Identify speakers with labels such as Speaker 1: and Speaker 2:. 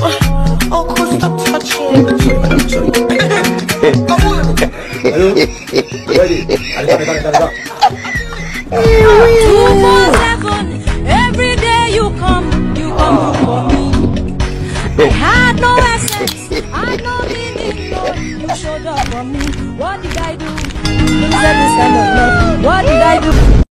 Speaker 1: Uncle, stop touching.
Speaker 2: Two four seven. Every day you come, you come for me. I had no essence, I had no meaning, no. You showed up for me. What did I do?